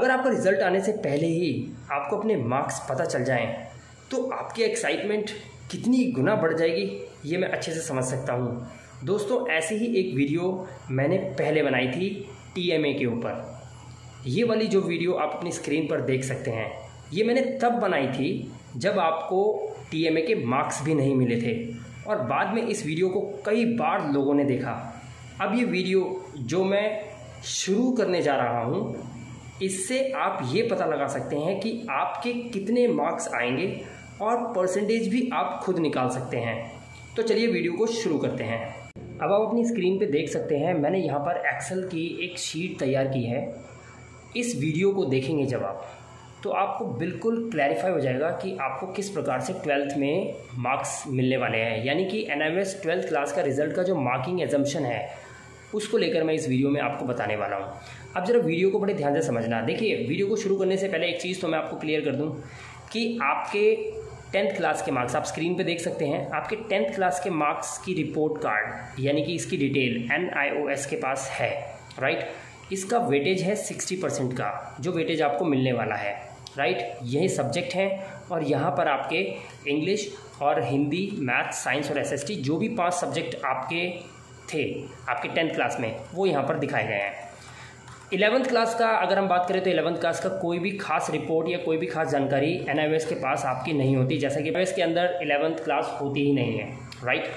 अगर आपका रिज़ल्ट आने से पहले ही आपको अपने मार्क्स पता चल जाएँ तो आपकी एक्साइटमेंट कितनी गुना बढ़ जाएगी, ये मैं अच्छे से समझ सकता हूँ। दोस्तों, ऐसी ही एक वीडियो मैंने पहले बनाई थी टीएमए के ऊपर। ये वाली जो वीडियो आप अपनी स्क्रीन पर देख सकते हैं, ये मैंने तब बनाई थी जब आपको टीएमए के मार्क्स भी नहीं मिले थे, और बाद में इस वीडियो को कई बार लोगों ने देखा। अब ये वीडियो जो मैं शुरू करने जा रहा हूँ इससे आप ये पता लगा सकते हैं कि आपके कितने मार्क्स आएँगे और परसेंटेज भी आप खुद निकाल सकते हैं। तो चलिए वीडियो को शुरू करते हैं। अब आप अपनी स्क्रीन पे देख सकते हैं, मैंने यहाँ पर एक्सेल की एक शीट तैयार की है। इस वीडियो को देखेंगे जब आप तो आपको बिल्कुल क्लैरिफाई हो जाएगा कि आपको किस प्रकार से ट्वेल्थ में मार्क्स मिलने वाले हैं। यानी कि एन एम ट्वेल्थ क्लास का रिज़ल्ट का जो मार्किंग एजम्पन है उसको लेकर मैं इस वीडियो में आपको बताने वाला हूँ। अब ज़रा वीडियो को बड़े ध्यान से समझना। देखिए, वीडियो को शुरू करने से पहले एक चीज़ तो मैं आपको क्लियर कर दूँ कि आपके टेंथ क्लास के मार्क्स आप स्क्रीन पे देख सकते हैं, आपके टेंथ क्लास के मार्क्स की रिपोर्ट कार्ड यानी कि इसकी detail N I O S के पास है राइट इसका वेटेज है सिक्सटी परसेंट का, जो वेटेज आपको मिलने वाला है राइट यही सब्जेक्ट हैं और यहाँ पर आपके इंग्लिश और हिंदी मैथ साइंस और एसएसटी जो भी पाँच सब्जेक्ट आपके थे, आपके टेंथ क्लास में, वो यहाँ पर दिखाए गए हैं। इलेवंथ क्लास का अगर हम बात करें तो इलेवंथ क्लास का कोई भी खास रिपोर्ट या कोई भी खास जानकारी एन के पास आपकी नहीं होती, जैसा कि के अंदर इलेवंथ क्लास होती ही नहीं है राइट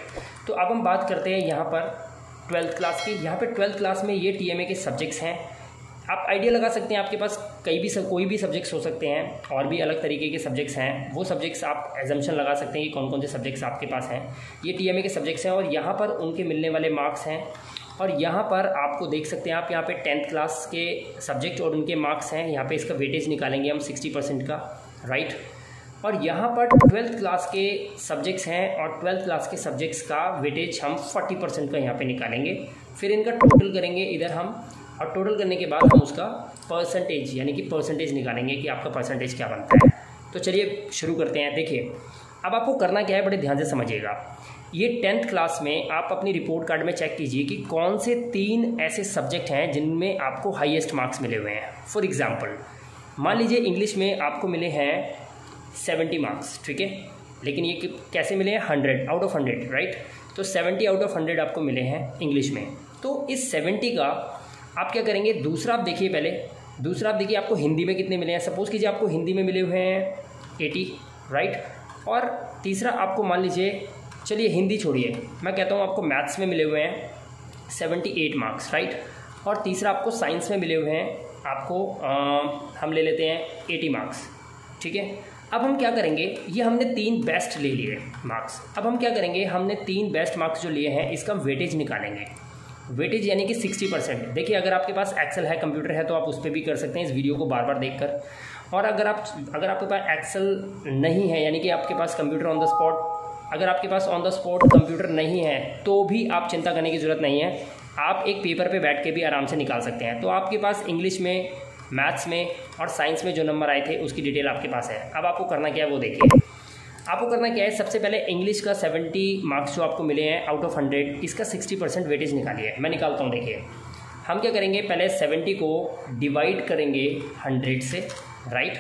तो अब हम बात करते हैं यहाँ पर ट्वेल्थ क्लास की। यहाँ पर ट्वेल्थ क्लास में ये टी के सब्जेक्ट्स हैं। आप आइडिया लगा सकते हैं आपके पास कई भी सब, कोई भी सब्जेक्ट्स हो सकते हैं, और भी अलग तरीके के सब्जेक्ट्स हैं, वो सब्जेक्ट्स आप एजम्पन लगा सकते हैं कि कौन कौन से सब्जेक्ट्स आपके पास हैं। ये टीएमए के सब्जेक्ट्स हैं और यहाँ पर उनके मिलने वाले मार्क्स हैं, और यहाँ पर आपको देख सकते हैं आप, यहाँ पे टेंथ क्लास के सब्जेक्ट और उनके मार्क्स हैं, यहाँ पे इसका वेटेज निकालेंगे हम सिक्सटी परसेंट का राइट और यहाँ पर ट्वेल्थ क्लास के सब्जेक्ट्स हैं, और ट्वेल्थ क्लास के सब्जेक्ट्स का वेटेज हम फोर्टी परसेंट का यहाँ पे निकालेंगे। फिर इनका टोटल करेंगे, इधर हम और टोटल करने के बाद हम उसका परसेंटेज यानी कि परसेंटेज निकालेंगे कि आपका परसेंटेज क्या बनता है। तो चलिए शुरू करते हैं। देखिए, अब आपको करना क्या है, बड़े ध्यान से समझिएगा। ये टेंथ क्लास में आप अपनी रिपोर्ट कार्ड में चेक कीजिए कि कौन से तीन ऐसे सब्जेक्ट हैं जिनमें आपको हाईएस्ट मार्क्स मिले हुए हैं। फॉर एग्जांपल मान लीजिए इंग्लिश में आपको मिले हैं सेवेंटी मार्क्स ठीक है? लेकिन ये कैसे मिले हैं? Hundred out of hundred right तो सेवेंटी आउट ऑफ़ हंड्रेड आपको मिले हैं इंग्लिश में। तो इस सेवेंटी का आप क्या करेंगे? दूसरा आप देखिए पहले। दूसरा आप देखिए आपको हिंदी में कितने मिले हैं। सपोज़ कीजिए आपको हिंदी में मिले हुए हैं एटी राइट और तीसरा आपको मान लीजिए चलिए हिंदी छोड़िए। मैं कहता हूँ आपको मैथ्स में मिले हुए हैं सेवेंटी एट मार्क्स राइट और तीसरा आपको साइंस में मिले हुए हैं आपको आ, हम ले लेते हैं एटी मार्क्स ठीक है? अब हम क्या करेंगे? ये हमने तीन बेस्ट ले लिए मार्क्स अब हम क्या करेंगे? हमने तीन बेस्ट मार्क्स जो लिए हैं इसका वेटेज निकालेंगे। वेटेज यानी कि सिक्सटी परसेंट देखिए, अगर आपके पास एक्सेल है कंप्यूटर है तो आप उस पर भी कर सकते हैं इस वीडियो को बार बार देखकर। और अगर आप, अगर आपके पास एक्सेल नहीं है, यानी कि आपके पास कंप्यूटर ऑन द स्पॉट अगर आपके पास ऑन द स्पॉट कंप्यूटर नहीं है तो भी आप चिंता करने की ज़रूरत नहीं है। आप एक पेपर पे बैठ के भी आराम से निकाल सकते हैं। तो आपके पास इंग्लिश में मैथ्स में और साइंस में जो नंबर आए थे, उसकी डिटेल आपके पास है। अब आपको करना क्या है वो देखिए। आपको करना क्या है, सबसे पहले इंग्लिश का सेवेंटी मार्क्स जो आपको मिले हैं आउट ऑफ़ हंड्रेड इसका सिक्सटी परसेंट वेटेज निकालिए। मैं निकालता हूँ, देखिए। हम क्या करेंगे, पहले सेवेंटी को डिवाइड करेंगे हंड्रेड से राइट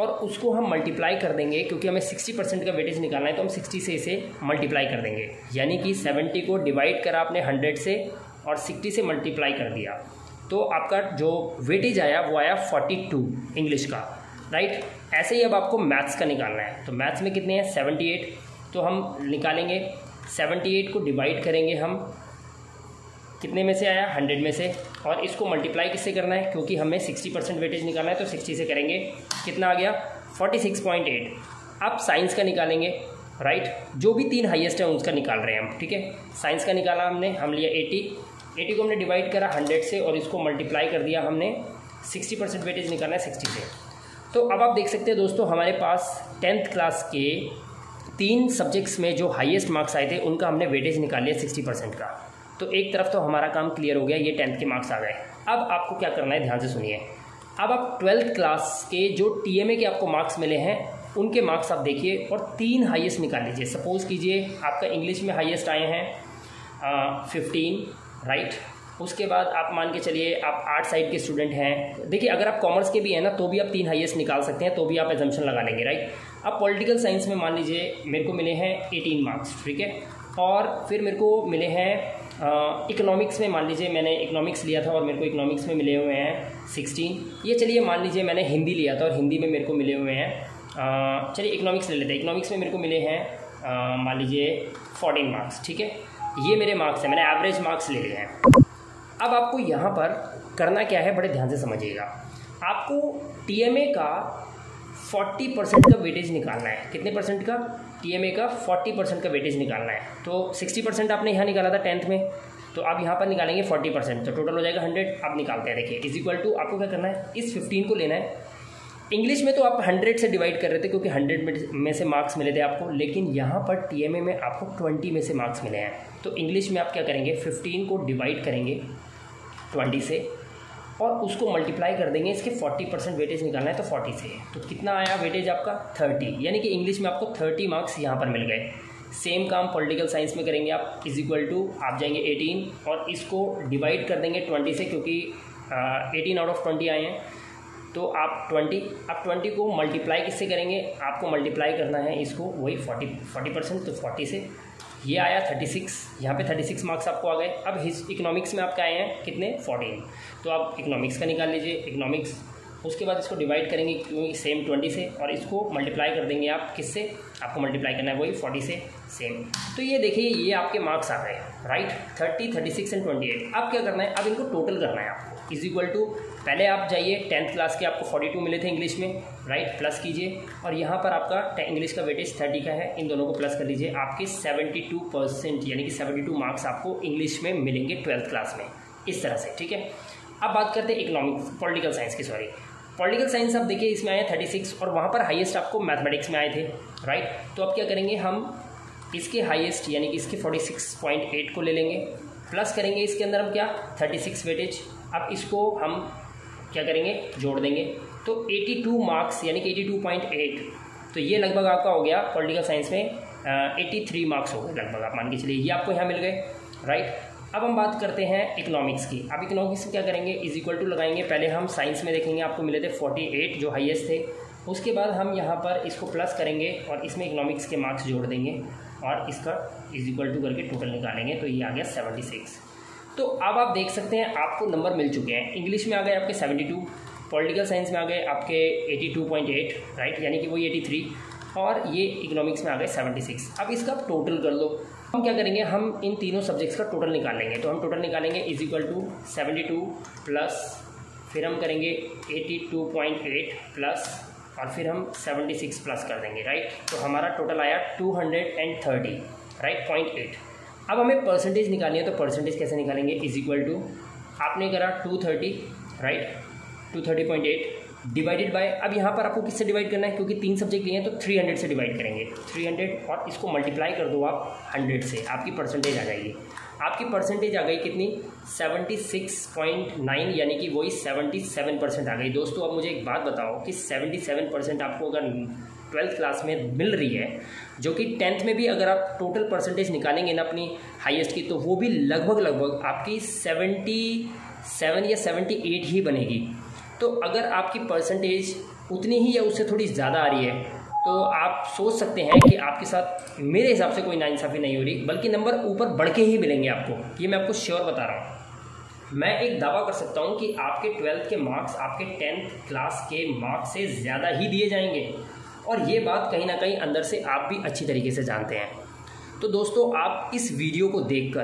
और उसको हम मल्टीप्लाई कर देंगे, क्योंकि हमें सिक्सटी परसेंट का वेटेज निकालना है तो हम सिक्सटी से इसे मल्टीप्लाई कर देंगे। यानी कि सेवेंटी को डिवाइड करा आपने हंड्रेड से, और सिक्सटी से मल्टीप्लाई कर दिया। तो आपका जो वेटेज आया, वो आया फोर्टी टू इंग्लिश का। राइट? ऐसे ही अब आपको मैथ्स का निकालना है। तो मैथ्स में कितने हैं? Seventy eight. तो हम निकालेंगे। सेवेंटी एट को डिवाइड करेंगे हम। कितने में से आया? हंड्रेड में से। और इसको मल्टीप्लाई किससे करना है? क्योंकि हमें सिक्सटी परसेंट वेटेज निकालना है तो सिक्सटी से करेंगे। कितना आ गया? Forty six point eight. अब साइंस का निकालेंगे। राइट? जो भी तीन हाईएस्ट है, उसका निकाल रहे हैं हम, ठीक है? साइंस का निकाला हमने, हम लिया एटी। एटी को हमने डिवाइड करा हंड्रेड से और इसको मल्टीप्लाई कर दिया हमने। सिक्सटी परसेंट वेटेज निकालना है सिक्सटी से। तो अब आप देख सकते हैं दोस्तों, हमारे पास टेंथ क्लास के तीन सब्जेक्ट्स में जो हाईएस्ट मार्क्स आए थे, उनका हमने वेटेज निकाल लिया सिक्सटी परसेंट का। तो एक तरफ़ तो हमारा काम क्लियर हो गया, ये टेंथ के मार्क्स आ गए। अब आपको क्या करना है, ध्यान से सुनिए। अब आप ट्वेल्थ क्लास के जो टीएमए के आपको मार्क्स मिले हैं, उनके मार्क्स आप देखिए और तीन हाईएस्ट निकाल लीजिए। सपोज़ कीजिए, आपका इंग्लिश में हाईएस्ट आए हैं फिफ्टीन राइट उसके बाद आप मान के चलिए, आप आर्ट साइड के स्टूडेंट हैं। देखिए, अगर आप कॉमर्स के भी हैं ना तो भी आप तीन हाईएस्ट निकाल सकते हैं तो भी आप एजम्पन लगा लेंगे राइट अब पॉलिटिकल साइंस में मान लीजिए, मेरे को मिले हैं एटीन मार्क्स ठीक है? और फिर मेरे को मिले हैं इकोनॉमिक्स में मान लीजिए, मैंने इकोनॉमिक्स लिया था और मेरे को इकोनॉमिक्स में मिले हुए हैं सिक्सटीन ये चलिए मान लीजिए, मैंने हिंदी लिया था और हिंदी में मेरे को मिले हुए हैं चलिए इकोनॉमिक्स ले लेते हैं। इकोनॉमिक्स में मेरे को मिले हैं मान लीजिए फोर्टीन मार्क्स ठीक है? ये मेरे मार्क्स हैं, मैंने एवरेज मार्क्स ले लिए हैं। अब आपको यहाँ पर करना क्या है, बड़े ध्यान से समझिएगा। आपको टीएमए का फोर्टी परसेंट का वेटेज निकालना है। कितने परसेंट का? टी का फोर्टी परसेंट का वेटेज निकालना है। तो सिक्सटी परसेंट आपने यहाँ निकाला था टेंथ में। तो आप यहाँ पर निकालेंगे फोर्टी परसेंट तो टोटल हो जाएगा हंड्रेड आप निकालते हैं। देखिए इज़ इक्वल टू आपको क्या करना है? इस फिफ्टीन को लेना है। इंग्लिश में तो आप हंड्रेड से डिवाइड कर रहे थे, क्योंकि हंड्रेड में से मार्क्स मिले थे आपको। लेकिन यहाँ पर टी में आपको ट्वेंटी में से मार्क्स मिले हैं। तो इंग्लिश में आप क्या करेंगे? फिफ्टीन को डिवाइड करेंगे। ट्वेंटी से, और उसको मल्टीप्लाई कर देंगे, इसके फोर्टी परसेंट वेटेज निकालना है तो फोर्टी से। तो कितना आया वेटेज आपका? थर्टी यानी कि इंग्लिश में आपको थर्टी मार्क्स यहाँ पर मिल गए। सेम काम पॉलिटिकल साइंस में करेंगे आप। इज़ इक्वल टू आप जाएँगे एटीन और इसको डिवाइड कर देंगे ट्वेंटी से, क्योंकि एटीन आउट ऑफ़ ट्वेंटी आए हैं। तो आप ट्वेंटी आप ट्वेंटी को मल्टीप्लाई किससे करेंगे? आपको मल्टीप्लाई करना है इसको, वही फोर्टी फोर्टी परसेंट तो फोर्टी से। ये आया थर्टी सिक्स यहाँ पे थर्टी सिक्स मार्क्स आपको आ गए। अब हिस इकोनॉमिक्स में आपके आए हैं कितने? फोर्टीन तो आप इकोनॉमिक्स का निकाल लीजिए इकोनॉमिक्स उसके बाद इसको डिवाइड करेंगे क्योंकि सेम ट्वेंटी से और इसको मल्टीप्लाई कर देंगे आप किससे? आपको मल्टीप्लाई करना है वही फोर्टी से सेम तो ये देखिए, ये आपके मार्क्स आ गए right thirty thirty six and twenty eight अब क्या करना है? अब इनको टोटल करना है आपको। इज़ इक्वल टू पहले आप जाइए टेंथ क्लास के आपको फोर्टी टू मिले थे इंग्लिश में राइट प्लस कीजिए। और यहाँ पर आपका इंग्लिश का वेटेज थर्टी का है। इन दोनों को प्लस कर लीजिए आपके सेवेंटी टू परसेंट यानी कि सेवेंटी टू मार्क्स आपको इंग्लिश में मिलेंगे ट्वेल्थ क्लास में। इस तरह से, ठीक है? अब बात करते हैं इकोनॉमिक्स पॉलिटिकल साइंस की सॉरी पॉलिटिकल साइंस आप देखिए, इसमें आए थर्टी सिक्स और वहाँ पर हाईएस्ट आपको मैथमेटिक्स में आए थे राइट तो अब क्या करेंगे हम? इसके हाईएस्ट यानी कि इसके फोर्टी सिक्स पॉइंट एट को ले लेंगे। प्लस करेंगे इसके अंदर हम क्या? थर्टी सिक्स वेटेज अब इसको हम क्या करेंगे? जोड़ देंगे। तो 82 मार्क्स यानी कि 82.8 तो ये लगभग आपका हो गया पॉलिटिकल साइंस में एटी थ्री मार्क्स हो गए लगभग आप मान के चलिए। ये आपको यहाँ मिल गए राइट अब हम बात करते हैं इकोनॉमिक्स की। अब इकोनॉमिक्स क्या करेंगे? इज़ इक्वल टू लगाएँगे। पहले हम साइंस में देखेंगे, आपको मिले थे 48 जो हाईएस्ट थे। उसके बाद हम यहाँ पर इसको प्लस करेंगे और इसमें इकोनॉमिक्स के मार्क्स जोड़ देंगे और इसका इज़ इक्वल टू करके टोटल निकालेंगे। तो ये आ गया सेवेंटी सिक्स तो अब आप देख सकते हैं, आपको नंबर मिल चुके हैं। इंग्लिश में आ गए आपके सेवेंटी टू पॉलिटिकल साइंस में आ गए आपके eighty two point eight right यानी कि वही एटी थ्री और ये इकोनॉमिक्स में आ गए सेवेंटी सिक्स अब इसका टोटल कर लो। हम क्या करेंगे, हम इन तीनों सब्जेक्ट्स का टोटल निकाल लेंगे तो हम टोटल निकालेंगे is equal to seventy two plus फिर हम करेंगे eighty two point eight plus और फिर हम सेवेंटी सिक्स प्लस कर देंगे राइट तो हमारा टोटल आया two hundred and thirty right point eight अब हमें परसेंटेज निकालनी है तो परसेंटेज कैसे निकालेंगे? इज़ इक्वल टू आपने करा two thirty right two thirty point eight divided by अब यहाँ पर आपको किससे डिवाइड करना है? क्योंकि तीन सब्जेक्ट लिए हैं तो थ्री हंड्रेड से डिवाइड करेंगे। थ्री हंड्रेड और इसको मल्टीप्लाई कर दो आप हंड्रेड से। आपकी परसेंटेज आ जाएगी। आपकी परसेंटेज आ गई कितनी? सेवेंटी सिक्स पॉइंट नाइन यानी कि वही सेवेंटी सेवन परसेंट आ गई। दोस्तों, अब मुझे एक बात बताओ कि सेवेंटी सेवन परसेंट आपको अगर ट्वेल्थ क्लास में मिल रही है, जो कि टेंथ में भी अगर आप टोटल परसेंटेज निकालेंगे ना अपनी हाईएस्ट की तो वो भी लगभग लगभग आपकी सेवेंटी सेवन या सेवेंटी एट ही बनेगी। तो अगर आपकी परसेंटेज उतनी ही या उससे थोड़ी ज़्यादा आ रही है तो आप सोच सकते हैं कि आपके साथ मेरे हिसाब से कोई नाइंसाफ़ी नहीं हो रही, बल्कि नंबर ऊपर बढ़ के ही मिलेंगे आपको। ये मैं आपको श्योर बता रहा हूँ। मैं एक दावा कर सकता हूँ कि आपके ट्वेल्थ के मार्क्स आपके टेंथ क्लास के मार्क्स से ज़्यादा ही दिए जाएँगे। और ये बात कहीं ना कहीं अंदर से आप भी अच्छी तरीके से जानते हैं। तो दोस्तों, आप इस वीडियो को देखकर,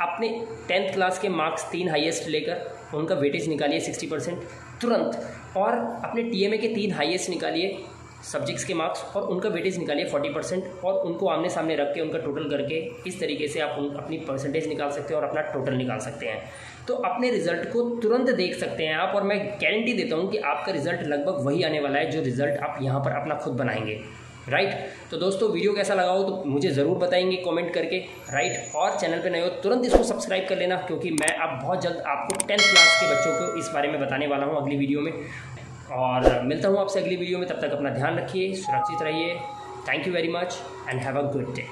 अपने टेंथ क्लास के मार्क्स तीन हाईएस्ट लेकर, उनका वेटेज निकालिए सिक्सटी परसेंट, तुरंत, और अपने टीएमए के तीन हाईएस्ट निकालिए सब्जेक्ट्स के मार्क्स, और उनका वेटेज निकालिए फोर्टी परसेंट, और उनको आमने सामने रख के, उनका टोटल करके, इस तरीके से आप उन, अपनी परसेंटेज निकाल सकते हैं और अपना टोटल निकाल सकते हैं। तो अपने रिज़ल्ट को तुरंत देख सकते हैं आप और मैं गारंटी देता हूँ कि आपका रिज़ल्ट लगभग वही आने वाला है जो रिज़ल्ट आप यहाँ पर अपना खुद बनाएँगे। राइट तो दोस्तों वीडियो कैसा लगा हो तो मुझे ज़रूर बताएँगे कमेंट करके। राइट और चैनल पे नए हो, तुरंत इसको सब्सक्राइब कर लेना क्योंकि मैं अब बहुत जल्द आपको टेंथ क्लास के बच्चों को इस बारे में बताने वाला हूँ अगली वीडियो में। और मिलता हूँ आपसे अगली वीडियो में, तब तक अपना ध्यान रखिए, सुरक्षित रहिए। Thank you very much and have a good day